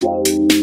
Bye.